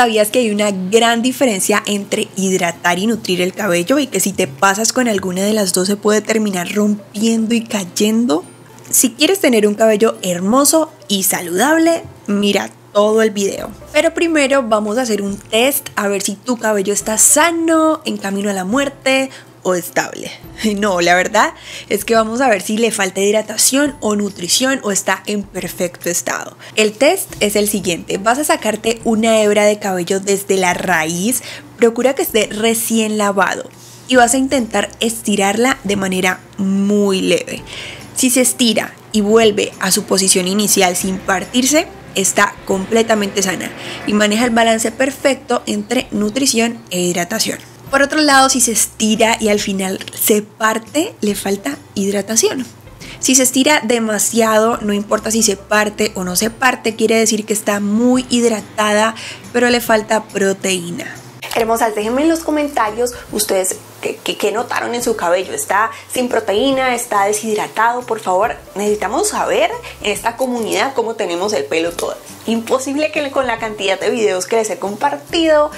¿Sabías que hay una gran diferencia entre hidratar y nutrir el cabello y que si te pasas con alguna de las dos se puede terminar rompiendo y cayendo? Si quieres tener un cabello hermoso y saludable, mira todo el video. Pero primero vamos a hacer un test a ver si tu cabello está sano, en camino a la muerte o estable. No, la verdad es que vamos a ver si le falta hidratación o nutrición o está en perfecto estado. El test es el siguiente. Vas a sacarte una hebra de cabello desde la raíz. Procura que esté recién lavado y vas a intentar estirarla de manera muy leve. Si se estira y vuelve a su posición inicial sin partirse, está completamente sana y maneja el balance perfecto entre nutrición e hidratación. Por otro lado, si se estira y al final se parte, le falta hidratación. Si se estira demasiado, no importa si se parte o no se parte, quiere decir que está muy hidratada, pero le falta proteína. Hermosas, déjenme en los comentarios ustedes qué, notaron en su cabello. ¿Está sin proteína? ¿Está deshidratado? Por favor, necesitamos saber en esta comunidad cómo tenemos el pelo todo. Imposible que con la cantidad de videos que les he compartido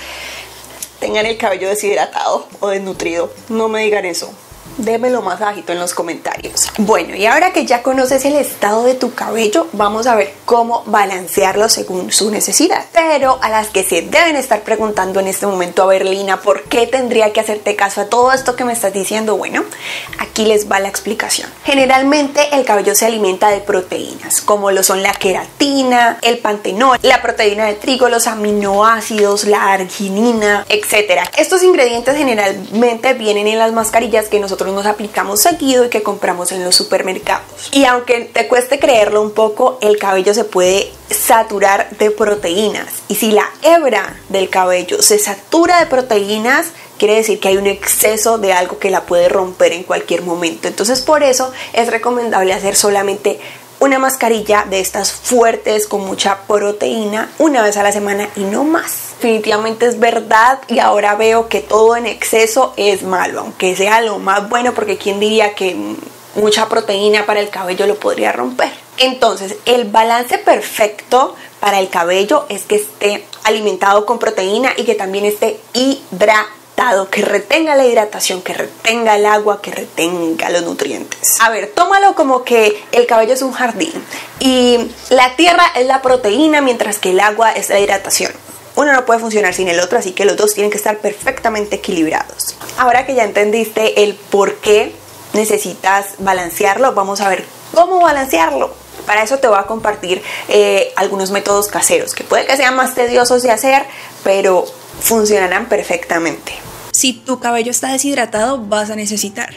tengan el cabello deshidratado o desnutrido. No me digan eso démelo más bajito en los comentarios. Bueno, y ahora que ya conoces el estado de tu cabello, vamos a ver cómo balancearlo según su necesidad. Pero a las que se deben estar preguntando en este momento, a Berlina, ¿por qué tendría que hacerte caso a todo esto que me estás diciendo? Bueno, aquí les va la explicación. Generalmente el cabello se alimenta de proteínas, como lo son la queratina, el pantenol, la proteína de trigo, los aminoácidos, la arginina, etc. Estos ingredientes generalmente vienen en las mascarillas que nosotros nos aplicamos seguido y que compramos en los supermercados. Y aunque te cueste creerlo un poco, el cabello se puede saturar de proteínas. Y si la hebra del cabello se satura de proteínas, quiere decir que hay un exceso de algo que la puede romper en cualquier momento. Entonces por eso es recomendable hacer solamente una mascarilla de estas fuertes con mucha proteína una vez a la semana y no más. Definitivamente es verdad y ahora veo que todo en exceso es malo, aunque sea lo más bueno porque quién diría que mucha proteína para el cabello lo podría romper. Entonces, el balance perfecto para el cabello es que esté alimentado con proteína y que también esté hidratado que retenga la hidratación, que retenga el agua, que retenga los nutrientes. A ver, tómalo como que el cabello es un jardín y la tierra es la proteína mientras que el agua es la hidratación. Uno no puede funcionar sin el otro, así que los dos tienen que estar perfectamente equilibrados. Ahora que ya entendiste el por qué necesitas balancearlo, vamos a ver cómo balancearlo. Para eso te voy a compartir eh, algunos métodos caseros que puede que sean más tediosos de hacer, pero funcionarán perfectamente. Si tu cabello está deshidratado, vas a necesitar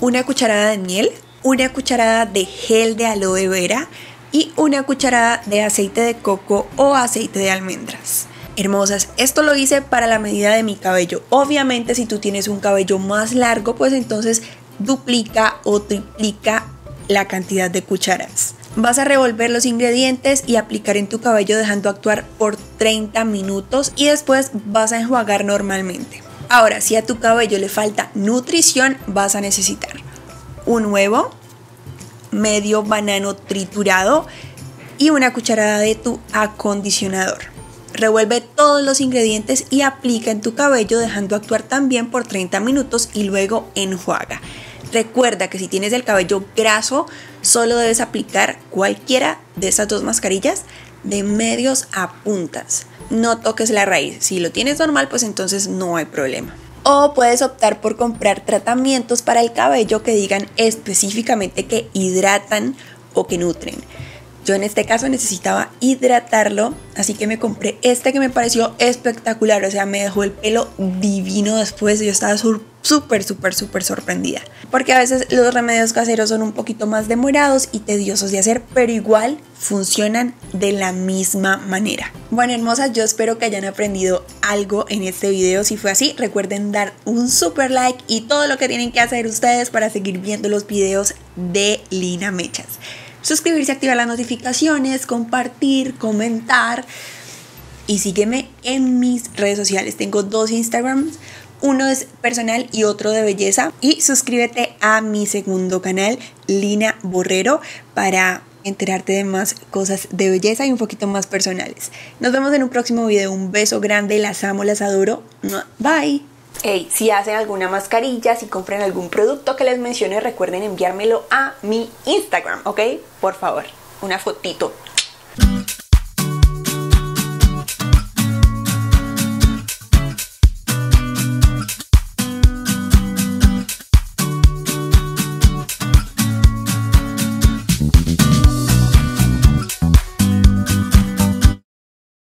una cucharada de miel, una cucharada de gel de aloe vera y una cucharada de aceite de coco o aceite de almendras. Hermosas, esto lo hice para la medida de mi cabello. Obviamente si tú tienes un cabello más largo, pues entonces duplica o triplica la cantidad de cucharas. Vas a revolver los ingredientes y aplicar en tu cabello dejando actuar por 30 minutos y después vas a enjuagar normalmente. Ahora, si a tu cabello le falta nutrición, vas a necesitar un huevo, medio banano triturado y una cucharada de tu acondicionador. Revuelve todos los ingredientes y aplica en tu cabello dejando actuar también por 30 minutos y luego enjuaga. Recuerda que si tienes el cabello graso, solo debes aplicar cualquiera de estas dos mascarillas de medios a puntas no toques la raíz. Si lo tienes normal, pues entonces no hay problema. O puedes optar por comprar tratamientos para el cabello que digan específicamente que hidratan o que nutren. Yo en este caso necesitaba hidratarlo, así que me compré este que me pareció espectacular, o sea, me dejó el pelo divino después, yo estaba súper, súper, súper sorprendida. Porque a veces los remedios caseros son un poquito más demorados y tediosos de hacer, pero igual funcionan de la misma manera. Bueno, hermosas, yo espero que hayan aprendido algo en este video. Si fue así, recuerden dar un super like y todo lo que tienen que hacer ustedes para seguir viendo los videos de Lina Mechas suscribirse, activar las notificaciones, compartir, comentar y sígueme en mis redes sociales. Tengo dos Instagrams, uno es personal y otro de belleza y suscríbete a mi segundo canal, Lina Borrero, para enterarte de más cosas de belleza y un poquito más personales. Nos vemos en un próximo video. Un beso grande, las amo, las adoro. Bye. Hey, si hacen alguna mascarilla, si compran algún producto que les mencione, recuerden enviármelo a mi Instagram, ¿ok? Por favor, una fotito.